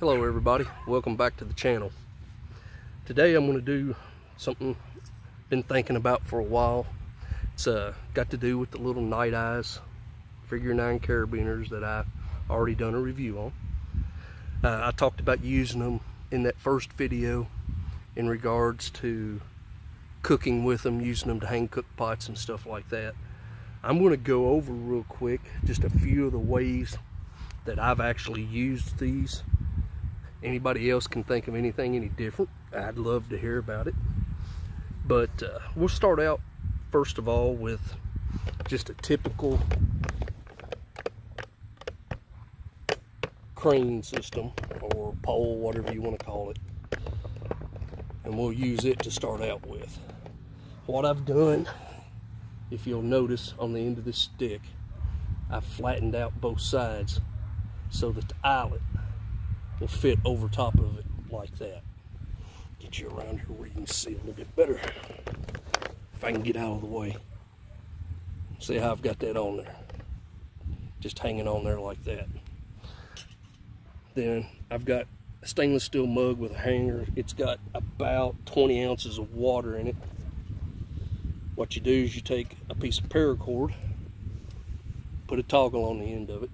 Hello everybody, welcome back to the channel. Today I'm going to do something I've been thinking about for a while. It's uh, got to do with the little Nite Ize figure 9 carabiners that I already done a review on. Uh, I talked about using them in that first video in regards to cooking with them, using them to hang cook pots and stuff like that. I'm going to go over real quick just a few of the ways that I've actually used these anybody else can think of anything any different, I'd love to hear about it. But uh, we'll start out, first of all, with just a typical crane system or pole, whatever you want to call it. And we'll use it to start out with. What I've done, if you'll notice on the end of this stick, I've flattened out both sides so that the eyelet will fit over top of it like that. Get you around here where you can see a little bit better. If I can get out of the way. See how I've got that on there. Just hanging on there like that. Then I've got a stainless steel mug with a hanger. It's got about 20 ounces of water in it. What you do is you take a piece of paracord, put a toggle on the end of it,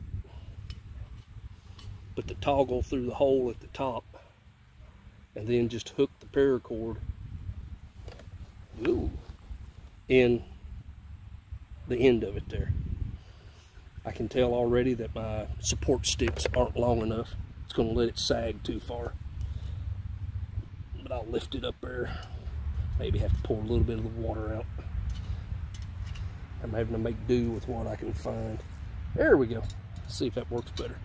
put the toggle through the hole at the top and then just hook the paracord ooh, in the end of it there. I can tell already that my support sticks aren't long enough. It's going to let it sag too far. But I'll lift it up there. Maybe have to pour a little bit of the water out. I'm having to make do with what I can find. There we go. see if that works better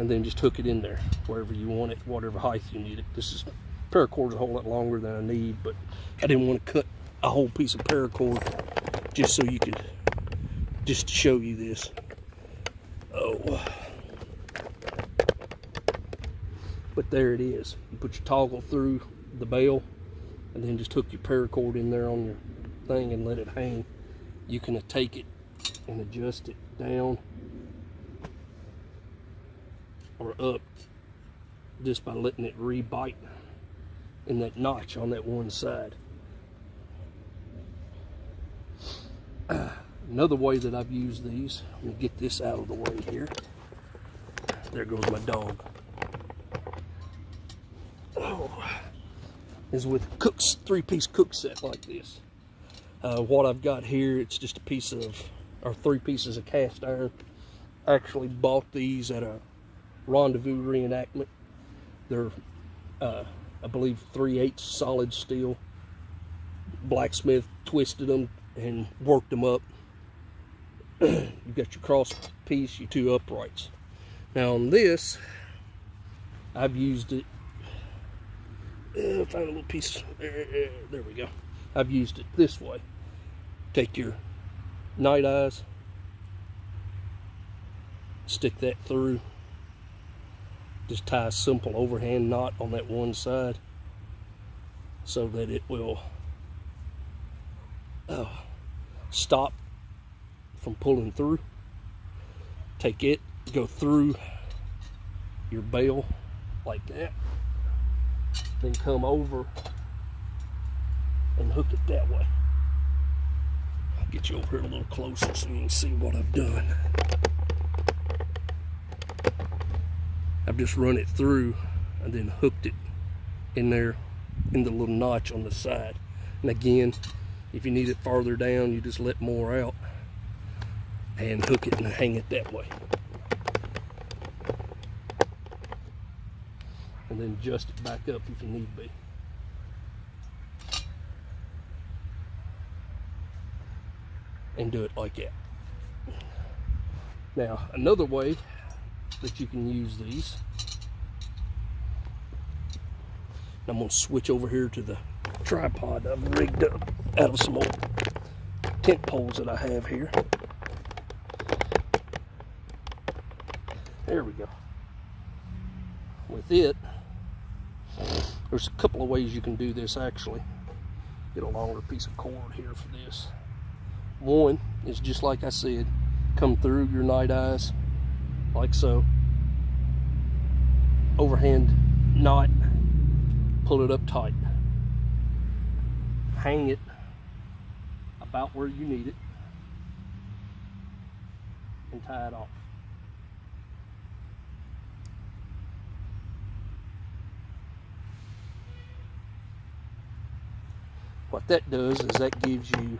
and then just hook it in there wherever you want it, whatever height you need it. This is paracord a whole lot longer than I need, but I didn't want to cut a whole piece of paracord just so you could, just to show you this. Oh. But there it is. You put your toggle through the bail and then just hook your paracord in there on your thing and let it hang. You can take it and adjust it down or up just by letting it re-bite in that notch on that one side. Another way that I've used these, let me get this out of the way here. There goes my dog. Oh, is with cooks three-piece cook set like this. Uh, what I've got here, it's just a piece of, or three pieces of cast iron. I actually bought these at a rendezvous reenactment. They're, uh, I believe, 3 8 solid steel. Blacksmith twisted them and worked them up. You've got your cross piece, your two uprights. Now on this, I've used it. Uh, find a little piece. Uh, there we go. I've used it this way. Take your Nite Ize, stick that through just tie a simple overhand knot on that one side so that it will uh, stop from pulling through. Take it, go through your bail like that, then come over and hook it that way. I'll get you over here a little closer so you can see what I've done. Just run it through and then hooked it in there in the little notch on the side. And again, if you need it farther down, you just let more out and hook it and hang it that way. And then adjust it back up if you need be. And do it like that. Now, another way that you can use these. I'm to switch over here to the tripod I've rigged up out of some old tent poles that I have here. There we go. With it, there's a couple of ways you can do this actually. Get a longer piece of cord here for this. One is just like I said, come through your Nite Ize like so overhand knot, pull it up tight. Hang it about where you need it and tie it off. What that does is that gives you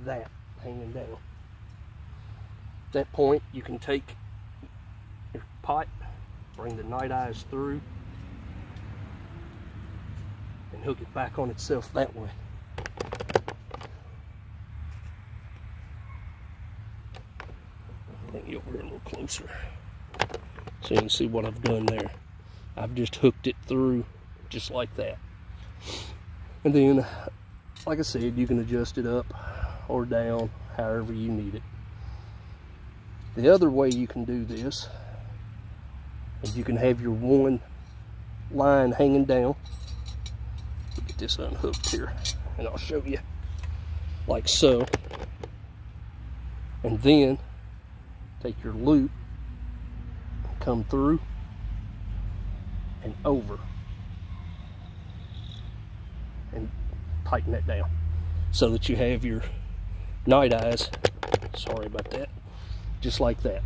that hanging down. At that point, you can take your pipe, bring the Nite Ize through, hook it back on itself that way. Bring you over a little closer so you can see what I've done there. I've just hooked it through just like that. And then, like I said, you can adjust it up or down however you need it. The other way you can do this is you can have your one line hanging down. This unhooked here and I'll show you like so. And then take your loop, come through and over and tighten that down so that you have your Nite Ize sorry about that just like that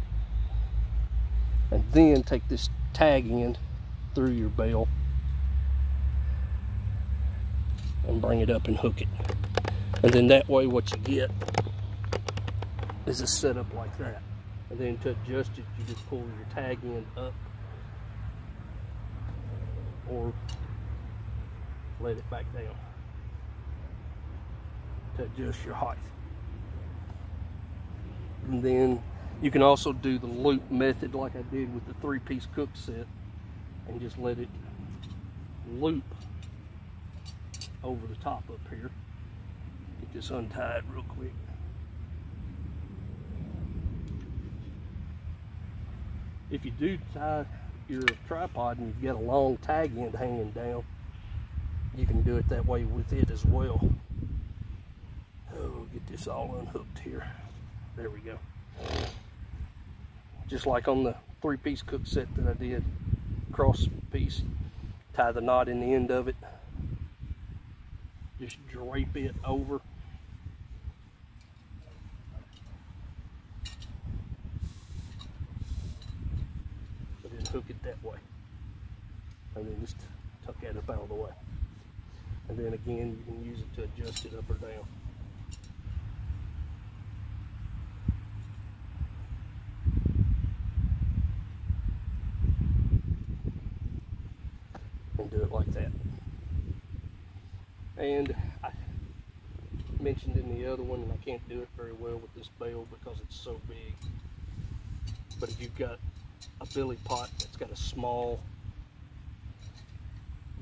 and then take this tag in through your bail and bring it up and hook it and then that way what you get is a setup like that and then to adjust it you just pull your tag end up or let it back down to adjust your height. And then you can also do the loop method like I did with the three-piece cook set and just let it loop over the top up here. Get this untied real quick. If you do tie your tripod and you've got a long tag end hanging down, you can do it that way with it as well. Oh, get this all unhooked here. There we go. Just like on the three-piece cook set that I did, cross piece, tie the knot in the end of it, just drape it over. And then hook it that way. And then just tuck that up out of the way. And then again, you can use it to adjust it up or down. And do it like that. And I mentioned in the other one, and I can't do it very well with this bail because it's so big. But if you've got a billy pot that's got a small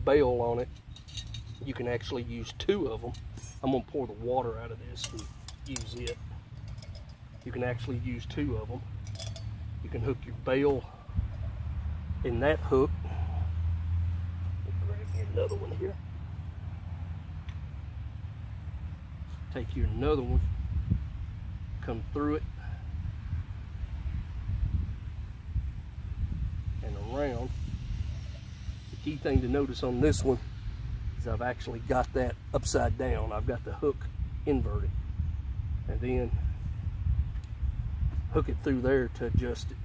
bail on it, you can actually use two of them. I'm gonna pour the water out of this and use it. You can actually use two of them. You can hook your bail in that hook. Another one here. Take you another one, come through it, and around. The key thing to notice on this one is I've actually got that upside down. I've got the hook inverted. And then hook it through there to adjust it.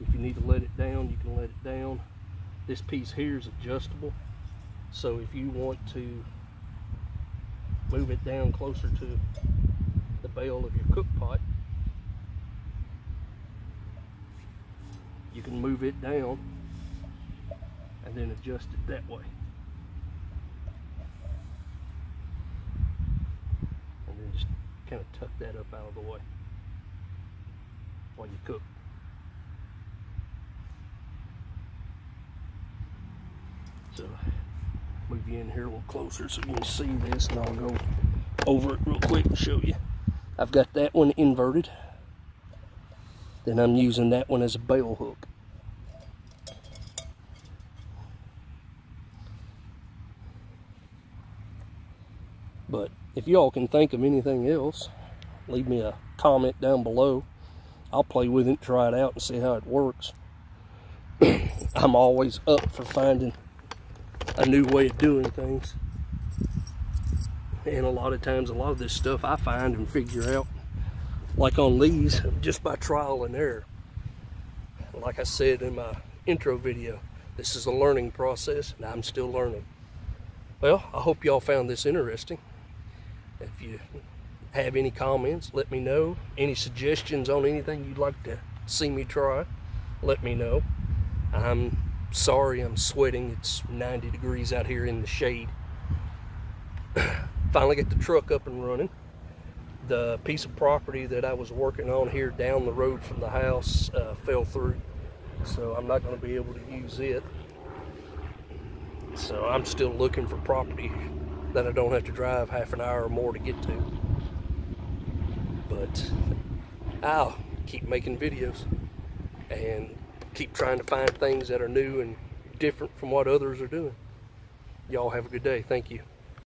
If you need to let it down, you can let it down. This piece here is adjustable. So if you want to move it down closer to the bail of your cook pot, you can move it down and then adjust it that way. And then just kind of tuck that up out of the way while you cook. So move you in here a little closer so you can see this and I'll go over it real quick and show you. I've got that one inverted. Then I'm using that one as a bail hook. But if y'all can think of anything else, leave me a comment down below. I'll play with it, try it out, and see how it works. I'm always up for finding a new way of doing things. And a lot of times, a lot of this stuff I find and figure out, like on these, just by trial and error. Like I said in my intro video, this is a learning process and I'm still learning. Well, I hope y'all found this interesting. If you have any comments, let me know. Any suggestions on anything you'd like to see me try, let me know. I'm sorry I'm sweating. It's 90 degrees out here in the shade. Finally get the truck up and running. The piece of property that I was working on here down the road from the house uh, fell through. So I'm not going to be able to use it. So I'm still looking for property that I don't have to drive half an hour or more to get to. But I'll keep making videos and keep trying to find things that are new and different from what others are doing. Y'all have a good day. Thank you.